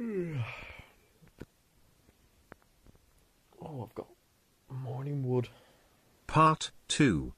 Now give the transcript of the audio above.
Oh, I've got morning wood. Part 2